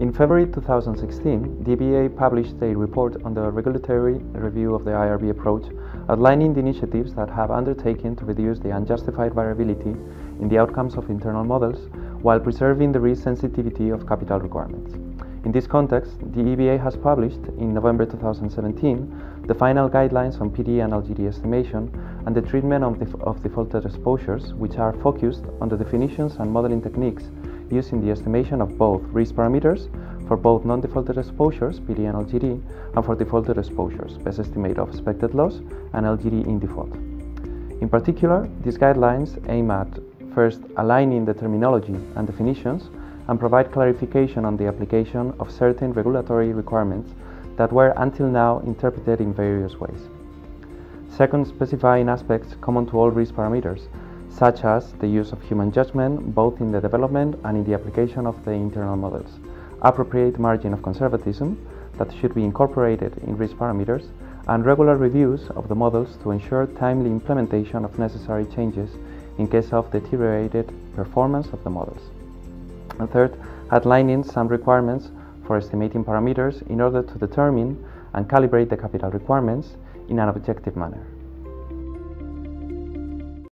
In February 2016, the EBA published a report on the regulatory review of the IRB approach, outlining the initiatives that have undertaken to reduce the unjustified variability in the outcomes of internal models while preserving the risk sensitivity of capital requirements. In this context, the EBA has published in November 2017 the final guidelines on PD and LGD estimation and the treatment of, def of defaulted exposures, which are focused on the definitions and modeling techniques used in the estimation of both risk parameters for both non-defaulted exposures, PD and LGD, and for defaulted exposures, best estimate of expected loss and LGD in default. In particular, these guidelines aim at first aligning the terminology and definitions and provide clarification on the application of certain regulatory requirements that were until now interpreted in various ways. Second, specifying aspects common to all risk parameters such as the use of human judgment both in the development and in the application of the internal models, appropriate margin of conservatism that should be incorporated in risk parameters, and regular reviews of the models to ensure timely implementation of necessary changes in case of deteriorated performance of the models. And third, outlining some requirements for estimating parameters in order to determine and calibrate the capital requirements in an objective manner.